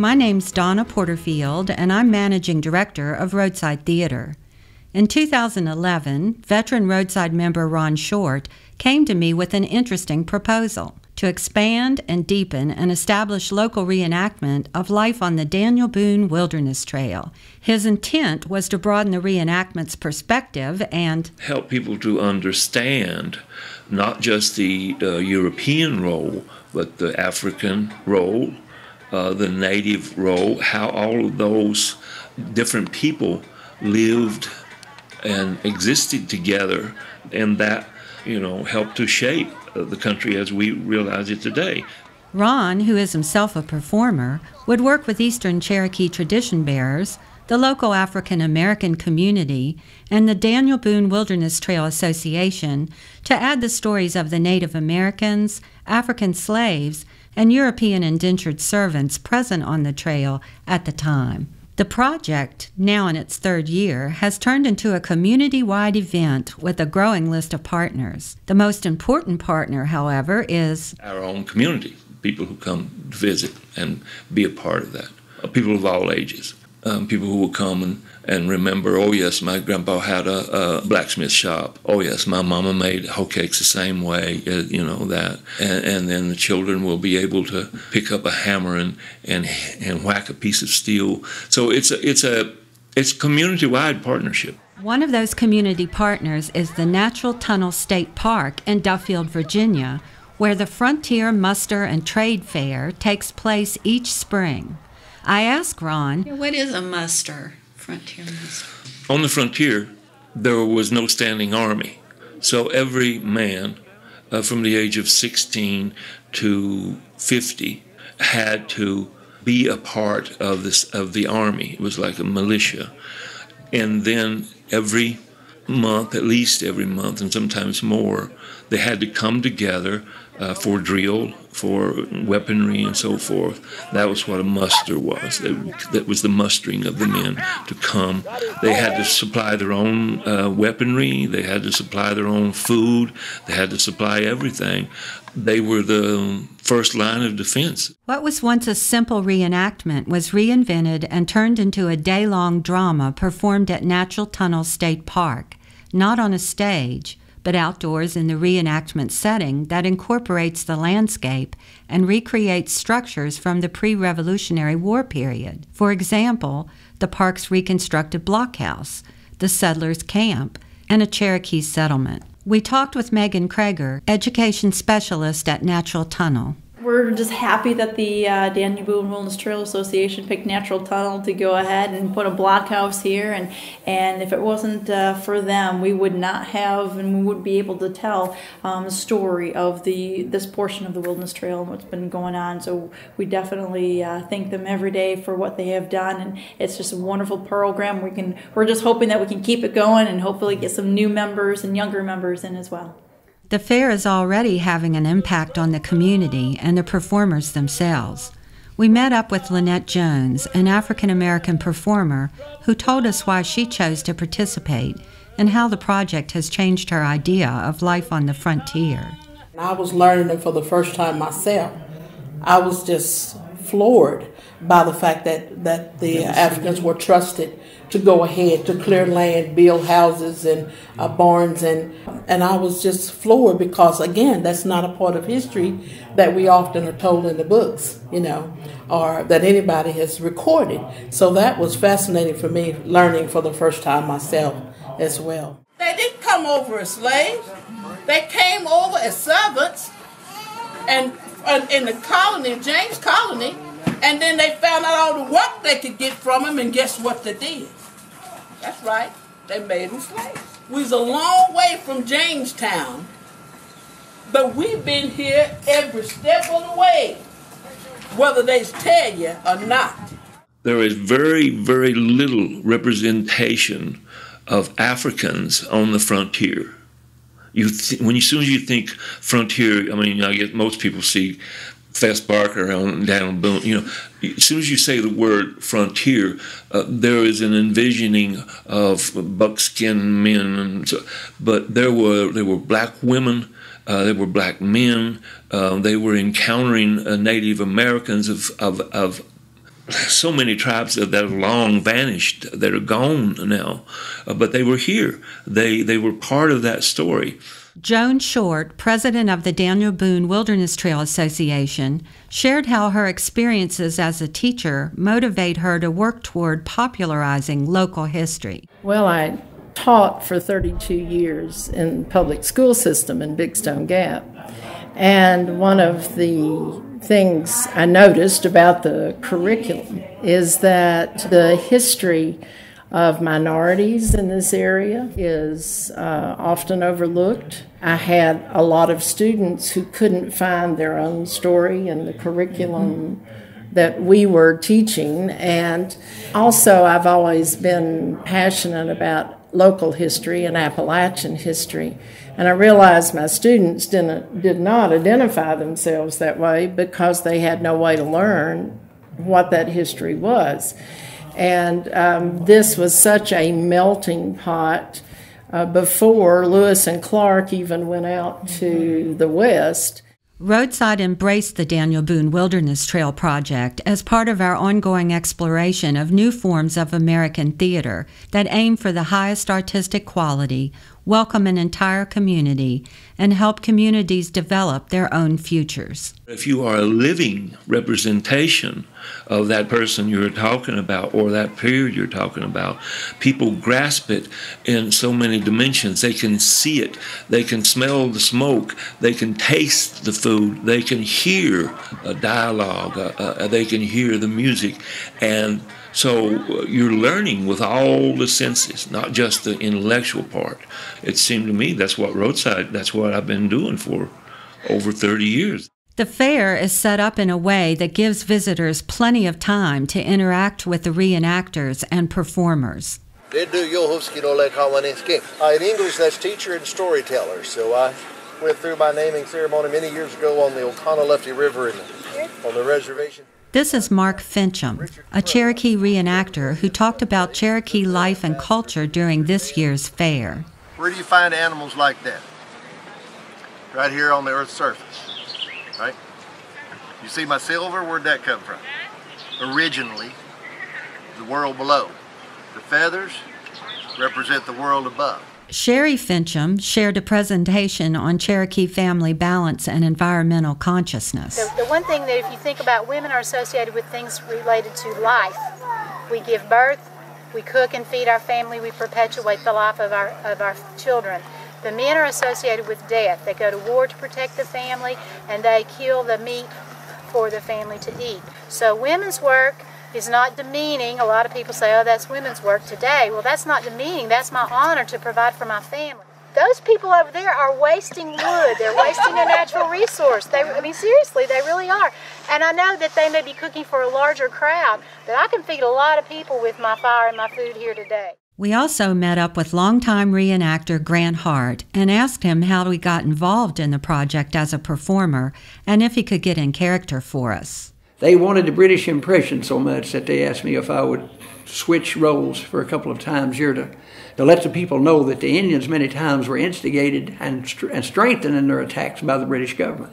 My name's Donna Porterfield, and I'm managing director of Roadside Theater. In 2011, veteran roadside member Ron Short came to me with an interesting proposal to expand and deepen and establish local reenactment of life on the Daniel Boone Wilderness Trail. His intent was to broaden the reenactment's perspective and help people to understand not just the uh, European role, but the African role, uh, the native role, how all of those different people lived and existed together, and that you know helped to shape uh, the country as we realize it today. Ron, who is himself a performer, would work with Eastern Cherokee tradition bearers, the local African American community, and the Daniel Boone Wilderness Trail Association to add the stories of the Native Americans, African slaves, and European indentured servants present on the trail at the time. The project, now in its third year, has turned into a community wide event with a growing list of partners. The most important partner, however, is our own community, people who come visit and be a part of that, people of all ages, um, people who will come and and remember, oh yes, my grandpa had a, a, blacksmith shop. Oh yes, my mama made hoe cakes the same way, uh, you know that. And, and, then the children will be able to pick up a hammer and and and whack a piece of steel. So it's a it's a it's community-wide partnership. One of those community partners is the Natural Tunnel State Park in Duffield, Virginia, where the Frontier Muster and Trade Fair takes place each spring. I asked Ron, What is a muster? frontier muster? On the frontier, there was no standing army. So every man uh, from the age of 16 to 50 had to be a part of this of the army. It was like a militia. And then every month, at least every month, and sometimes more, they had to come together uh, for drill, for weaponry, and so forth. That was what a muster was. That, that, was the mustering of the men to come. They had to supply their own uh, weaponry, they had to supply their own food, they had to supply everything. They were the first line of defense. What was once a simple reenactment was reinvented and turned into a day long drama performed at Natural Tunnel State Park, not on a stage but outdoors in the reenactment setting that incorporates the landscape and recreates structures from the pre Revolutionary War period. For example, the park's reconstructed blockhouse, the settlers' camp, and a Cherokee settlement. We talked with Megan Krager, education specialist at Natural Tunnel we're just happy that the uh, Boone Wilderness Trail Association picked Natural Tunnel to go ahead and put a blockhouse here. And, and if it wasn't uh, for them, we would not have and we would be able to tell um, the story of the this portion of the Wilderness Trail and what's been going on. So we definitely uh, thank them every day for what they have done. And it's just a wonderful program. We can we're just hoping that we can keep it going and hopefully get some new members and younger members in as well. The fair is already having an impact on the community and the performers themselves. We met up with Lynette Jones, an African American performer, who told us why she chose to participate and how the project has changed her idea of life on the frontier. I was learning it for the first time myself. I was just floored by the fact that, that the Africans were trusted to go ahead to clear land, build houses and uh, barns, and and I was just floored because again, that's not a part of history that we often are told in the books, you know, or that anybody has recorded. So that was fascinating for me, learning for the first time myself as well. They didn't come over as slaves; they came over as servants, and, and in the colony, James Colony and then they found out all the work they could get from him, and guess what they did? That's right, they made him slaves. We was a long way from Jamestown, but we've been here every step of the way, whether they tell you or not. There is very, very little representation of Africans on the frontier. You th- when you, as soon as you think frontier, I mean, I guess most people see Fess Parker on down Boone. You know, as soon as you say the word frontier, uh, there is an envisioning of buckskin men, so, but there were there were black women. Uh, there were black men. Uh, they were encountering uh, Native Americans of, of, of so many tribes that have long vanished, that are gone now, uh, but they were here. They they were part of that story. Joan Short, president of the Daniel Boone Wilderness Trail Association, shared how her experiences as a teacher motivate her to work toward popularizing local history. Well, I taught for 32 years in public school system in Big Stone Gap. And one of the things I noticed about the curriculum is that the history of minorities in this area is uh, often overlooked. I had a lot of students who couldn't find their own story in the curriculum that we were teaching. And also, I've always been passionate about local history and Appalachian history. And I realized my students didn't, did not identify themselves that way because they had no way to learn what that history was. And um, this was such a melting pot uh, before Lewis and Clark even went out to the West. Roadside embraced the Daniel Boone Wilderness Trail project as part of our ongoing exploration of new forms of American theater that aim for the highest artistic quality, welcome an entire community, and help communities develop their own futures. If you are a living representation of that person you're talking about or that period you're talking about, people grasp it in so many dimensions. They can see it, they can smell the smoke, they can taste the food, they can hear a dialogue, uh, uh, they can hear the music, and so uh, you're learning with all the senses, not just the intellectual part. It seemed to me that's what roadside, that's what I've been doing for over 30 years. The fair is set up in a way that gives visitors plenty of time to interact with the reenactors and performers. They do Yohovsky no Uh, in English, that's teacher and storyteller. So I went through my naming ceremony many years ago on the Oconaluftee River on the reservation. This is Mark Fincham, a Cherokee reenactor who talked about Cherokee life and culture during this year's fair. Where do you find animals like that? Right here on the Earth's surface, right? You see my silver? Where'd that come from? Originally, the world below. The feathers represent the world above. Sherry Fincham shared a presentation on Cherokee family balance and environmental consciousness. The, the, one thing that if you think about women are associated with things related to life. We give birth, we cook and feed our family, we perpetuate the life of our, of our children. The men are associated with death. They go to war to protect the family and they kill the meat for the family to eat. So women's work is not demeaning. A lot of people say, oh, that's women's work today. Well, that's not demeaning. That's my honor to provide for my family. Those people over there are wasting wood. They're wasting a natural resource. They, I mean, seriously, they really are. And I know that they may be cooking for a larger crowd, but I can feed a lot of people with my fire and my food here today. We also met up with longtime reenactor Grant Hart and asked him how he got involved in the project as a performer and if he could get in character for us. They wanted the British impression so much that they asked me if I would switch roles for a couple of times here to, to let the people know that the Indians many times were instigated and, and strengthened in their attacks by the British government.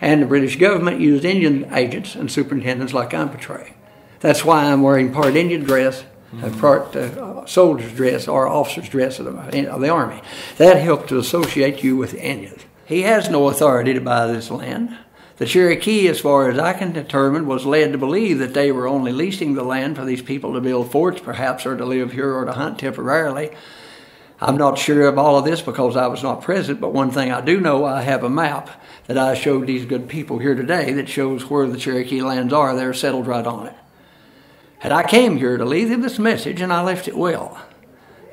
And the British government used Indian agents and superintendents like I'm portraying. That's why I'm wearing part Indian dress and part uh, soldier's dress or officer's dress of the, of the Army. That helped to associate you with the Indians. He has no authority to buy this land. The Cherokee, as far as I can determine, was led to believe that they were only leasing the land for these people to build forts, perhaps, or to live here or to hunt temporarily. I'm not sure of all of this because I was not present, but one thing I do know I have a map that I showed these good people here today that shows where the Cherokee lands are. They're settled right on it. And I came here to leave them this message, and I left it well.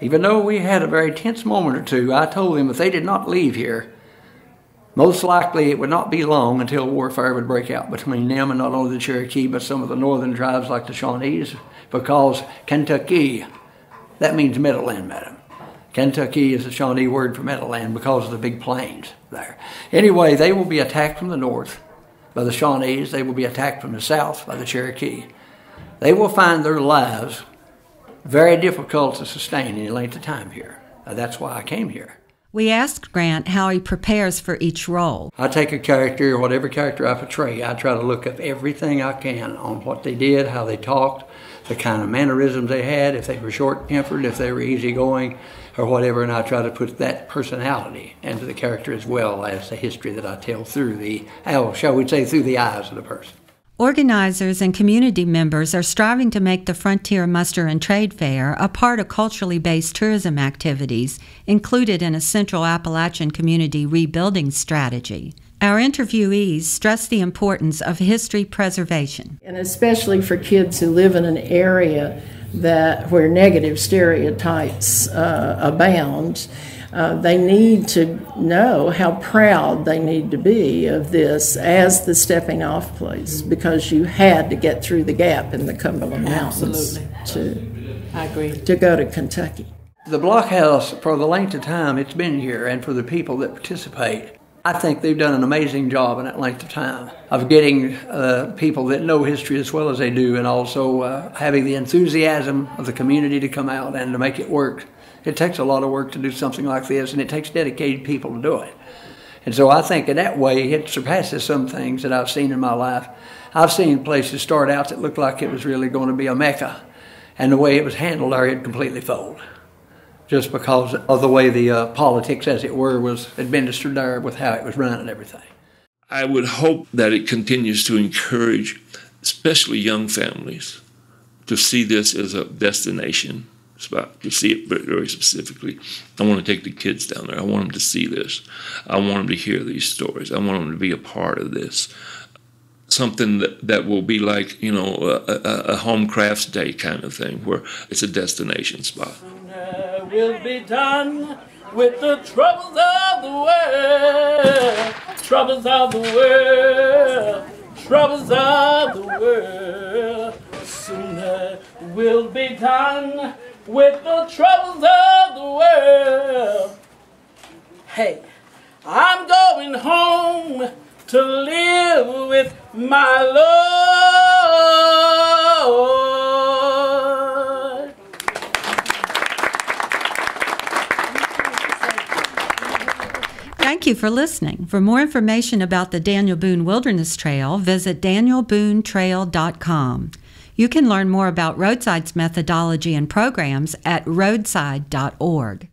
Even though we had a very tense moment or two, I told them if they did not leave here, most likely, it would not be long until warfare would break out between them and not only the Cherokee, but some of the northern tribes like the Shawnees, because Kentucky, that means Meadowland, madam. Kentucky is a Shawnee word for Meadowland because of the big plains there. Anyway, they will be attacked from the north by the Shawnees. They will be attacked from the south by the Cherokee. They will find their lives very difficult to sustain any length of time here. that's why I came here. We asked Grant how he prepares for each role. I take a character, whatever character I portray, I try to look up everything I can on what they did, how they talked, the kind of mannerisms they had, if they were short tempered, if they were easygoing, or whatever, and I try to put that personality into the character as well as the history that I tell through the, oh, shall we say, through the eyes of the person. Organizers and community members are striving to make the Frontier Muster and Trade Fair a part of culturally based tourism activities included in a Central Appalachian community rebuilding strategy. Our interviewees stress the importance of history preservation. And especially for kids who live in an area that where negative stereotypes uh, abound, uh, they need to know how proud they need to be of this as the stepping off place because you had to get through the gap in the Cumberland Mountains Absolutely. to I agree. to go to Kentucky. The blockhouse, for the length of time it's been here and for the people that participate, I think they've done an amazing job in that length of time of getting uh, people that know history as well as they do and also uh, having the enthusiasm of the community to come out and to make it work. It takes a lot of work to do something like this and it takes dedicated people to do it. And so I think in that way it surpasses some things that I've seen in my life. I've seen places start out that looked like it was really going to be a mecca and the way it was handled there it completely fold just because of the way the uh, politics, as it were, was administered there with how it was run and everything. I would hope that it continues to encourage, especially young families, to see this as a destination spot, to see it very specifically. I want to take the kids down there. I want them to see this. I want them to hear these stories. I want them to be a part of this. Something that, that will be like, you know, a, a, a home crafts day kind of thing, where it's a destination spot will be done with the troubles of the world. Troubles of the world. Troubles of the world. Sooner will be done with the troubles of the world. Hey, I'm going home to live with my Lord. Thank you for listening. For more information about the Daniel Boone Wilderness Trail, visit danielboonetrail.com. You can learn more about Roadside's methodology and programs at roadside.org.